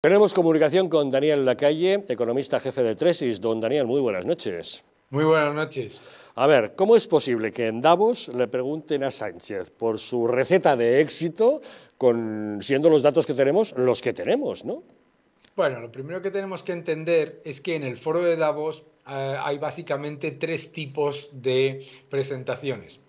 Tenemos comunicación con Daniel Lacalle, economista jefe de Tresis. Don Daniel, muy buenas noches. Muy buenas noches. A ver, ¿cómo es posible que en Davos le pregunten a Sánchez por su receta de éxito, con, siendo los datos que tenemos los que tenemos, ¿no? Bueno, lo primero que tenemos que entender es que en el foro de Davos eh, hay básicamente tres tipos de presentaciones.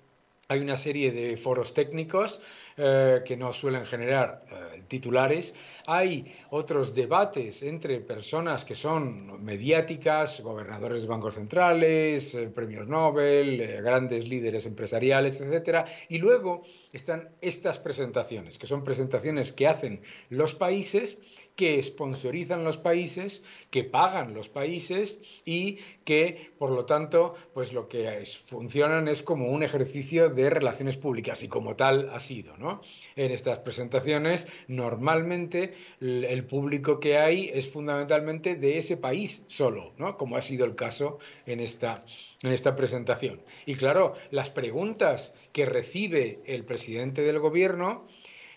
Hay una serie de foros técnicos eh, que no suelen generar eh, titulares. Hay otros debates entre personas que son mediáticas, gobernadores de bancos centrales, eh, premios Nobel, grandes líderes empresariales, etc. Y luego están estas presentaciones, que son presentaciones que hacen los países que sponsorizan los países, que pagan los países y que, por lo tanto, pues lo que funcionan es como un ejercicio de relaciones públicas y como tal ha sido, ¿no? En estas presentaciones, normalmente el público que hay es fundamentalmente de ese país solo, ¿no? Como ha sido el caso en esta en esta presentación. Y claro, las preguntas que recibe el presidente del gobierno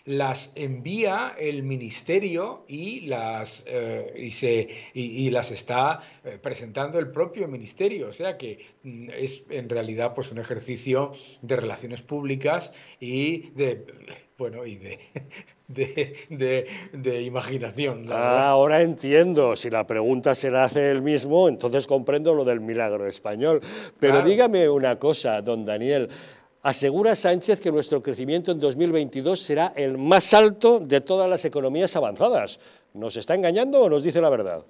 las envía el ministerio y las, eh, y se, y, las está eh, presentando el propio ministerio. O sea que mm, es en realidad pues, un ejercicio de relaciones públicas y de bueno, y de, de, de, imaginación. Ah, ahora entiendo, si la pregunta se la hace él mismo, entonces comprendo lo del milagro español. Pero dígame una cosa, don Daniel, Asegura Sánchez que nuestro crecimiento en 2022 será el más alto de todas las economías avanzadas. ¿Nos está engañando o nos dice la verdad?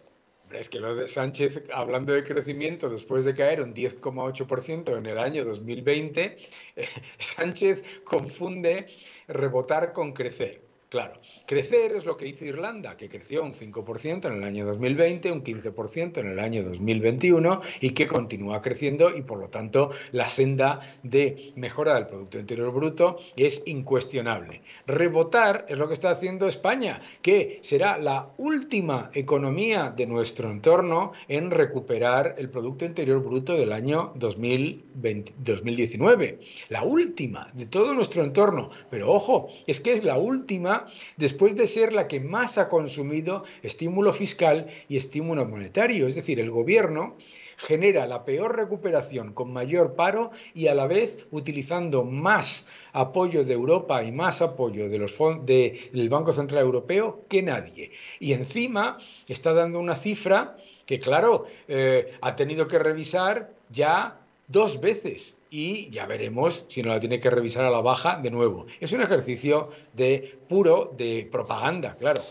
Es que lo de Sánchez, hablando de crecimiento, después de caer un 10,8% en el año 2020, eh, Sánchez confunde rebotar con crecer. Claro, crecer es lo que hizo Irlanda, que creció un 5% en el año 2020, un 15% en el año 2021 y que continúa creciendo y por lo tanto la senda de mejora del Producto Interior Bruto es incuestionable. Rebotar es lo que está haciendo España, que será la última economía de nuestro entorno en recuperar el Producto Interior Bruto del año 2019. La última de todo nuestro entorno. Pero ojo, es que es la última después de ser la que más ha consumido estímulo fiscal y estímulo monetario. Es decir, el gobierno genera la peor recuperación con mayor paro y a la vez utilizando más apoyo de Europa y más apoyo del Banco Central Europeo que nadie. Y encima está dando una cifra que, claro, eh, ha tenido que revisar ya dos veces y ya veremos si no la tiene que revisar a la baja de nuevo. Es un ejercicio de puro de propaganda, claro.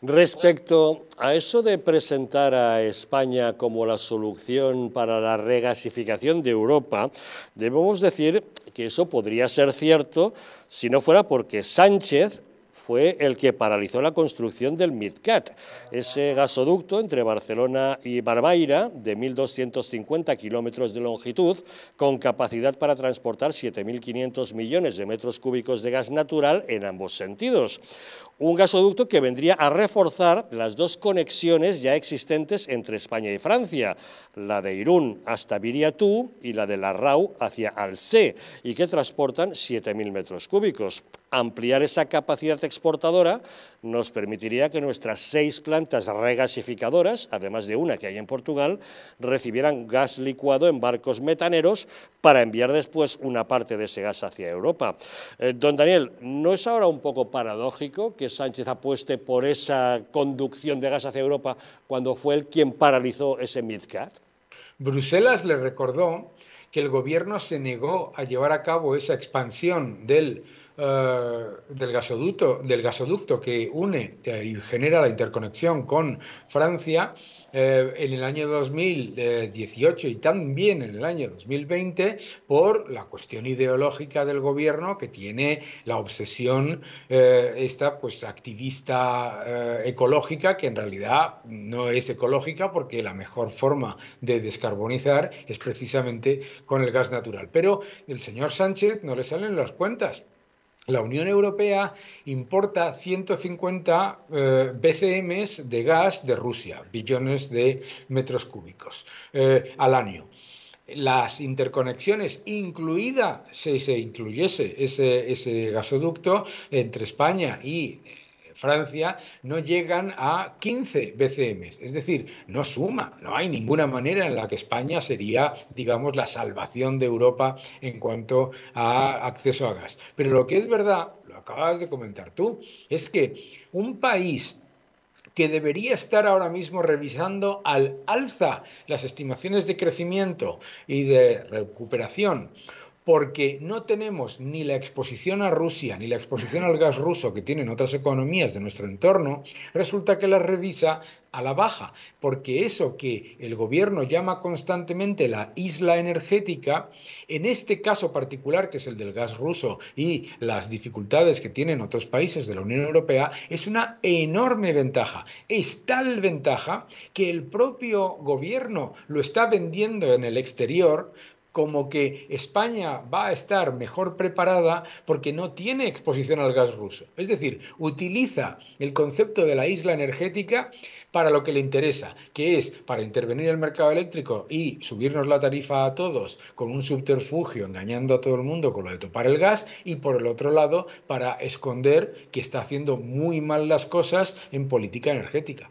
Respecto a eso de presentar a España como la solución para la regasificación de Europa, debemos decir que eso podría ser cierto si no fuera porque Sánchez fue el que paralizó la construcción del MidCat, ese gasoducto entre Barcelona y Barbaira de 1.250 kilómetros de longitud, con capacidad para transportar 7.500 millones de metros cúbicos de gas natural en ambos sentidos. Un gasoducto que vendría a reforzar las dos conexiones ya existentes entre España y Francia, la de Irún hasta Viriatú y la de Larrau hacia Alcé, y que transportan 7.000 metros cúbicos. Ampliar esa capacidad exportadora nos permitiría que nuestras seis plantas regasificadoras, además de una que hay en Portugal, recibieran gas licuado en barcos metaneros para enviar después una parte de ese gas hacia Europa. Eh, don Daniel, ¿no es ahora un poco paradójico que Sánchez apueste por esa conducción de gas hacia Europa cuando fue él quien paralizó ese MidCat? Bruselas le recordó que el gobierno se negó a llevar a cabo esa expansión del eh, del, gasoducto, del gasoducto que une y genera la interconexión con Francia eh, en el año 2018 y también en el año 2020 por la cuestión ideológica del gobierno que tiene la obsesión eh, esta pues activista ecológica que en realidad no es ecológica porque la mejor forma de descarbonizar es precisamente con el gas natural. Pero el señor Sánchez no le salen las cuentas la Unión Europea importa 150 eh, BCM de gas de Rusia, billones de metros cúbicos eh, al año. Las interconexiones, incluida, si se incluyese ese, ese gasoducto entre España y Francia no llegan a 15 BCM. Es decir, no suma, no hay ninguna manera en la que España sería, digamos, la salvación de Europa en cuanto a acceso a gas. Pero lo que es verdad, lo acabas de comentar tú, es que un país que debería estar ahora mismo revisando al alza las estimaciones de crecimiento y de recuperación porque no tenemos ni la exposición a Rusia ni la exposición al gas ruso que tienen otras economías de nuestro entorno, resulta que la revisa a la baja, porque eso que el gobierno llama constantemente la isla energética, en este caso particular, que es el del gas ruso y las dificultades que tienen otros países de la Unión Europea, es una enorme ventaja. Es tal ventaja que el propio gobierno lo está vendiendo en el exterior como que España va a estar mejor preparada porque no tiene exposición al gas ruso. Es decir, utiliza el concepto de la isla energética para lo que le interesa, que es para intervenir en el mercado eléctrico y subirnos la tarifa a todos con un subterfugio engañando a todo el mundo con lo de topar el gas y por el otro lado para esconder que está haciendo muy mal las cosas en política energética.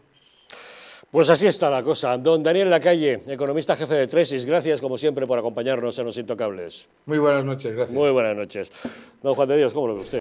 Pues así está la cosa. Don Daniel Lacalle, economista jefe de Tresis, gracias como siempre por acompañarnos en Los Intocables. Muy buenas noches, gracias. Muy buenas noches. Don Juan de Dios, ¿cómo lo ve usted?